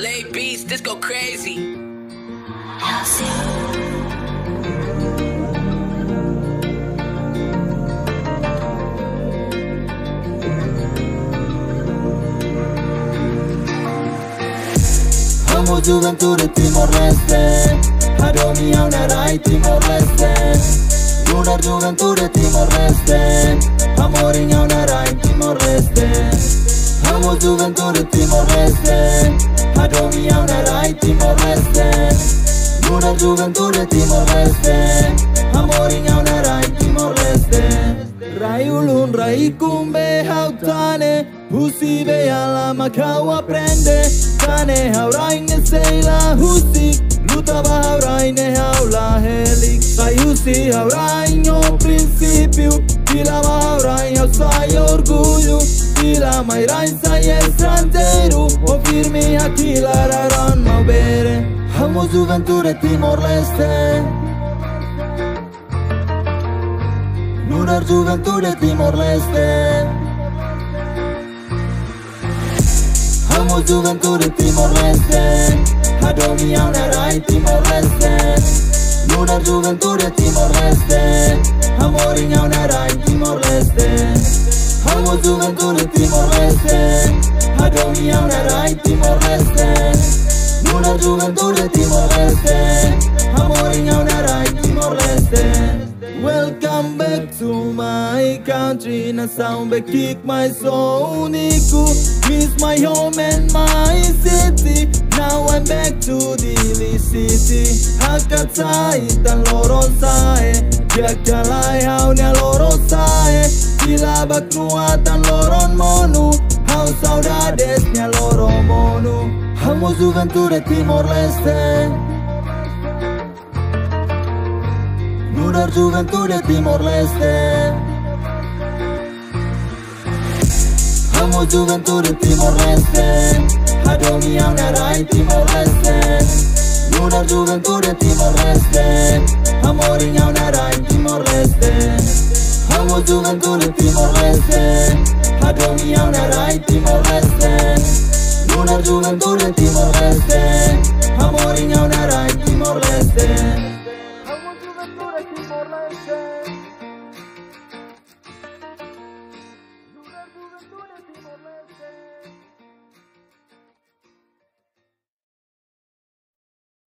Lay beats, this go crazy. Amo juventude Timor-Leste Adomi a una Rai Timor-Leste Lunar juventude Timor-Leste Amori a una Rai Timor-Leste Amo juventude Timor-Leste Adomi mai ti vorreste Una gioventù ti vorreste Amoriña una rai ti moleste Raiulun raicumbe hautane Husibe ala makau aprende. Tane hauraine seila husik Lutaba hauraine haula helik. Sayusi hauraino principio Kilaba haurain hausai orgullo Kila mairain sai estrangero O firme aquila Amo juventude Timor-Leste Lunar Juventude Timor-Leste Amo Juventude Timor-Leste Adomi a Rai Timor-Leste Lunar Juventude Timor-Leste Amori a Rai Timor-Leste Amo Juventude Timor-Leste Adomi a una Rai Timor-Leste Lunar Juventude Timor-Leste Amori a una Rai Timor-Leste Welcome back to my country. Na sound back kick my soul. Niku Miss my home and my city. Now I'm back to Dili City. Hakatai tan loro sae Jakalai hau nya loro sae Sila baknua tan loron monu Hau saudades nya loro monu Hamo Juventude Timor-Leste. Lunar Juventude Timor-Leste. Amo Juventude Timor-Leste. Adomi a una Timor-Leste. Lunar Juventude Timor-Leste. Amori a una Timor-Leste. Amo Juventude Timor-Leste. Adomi a una Timor-Leste Lunar Juventude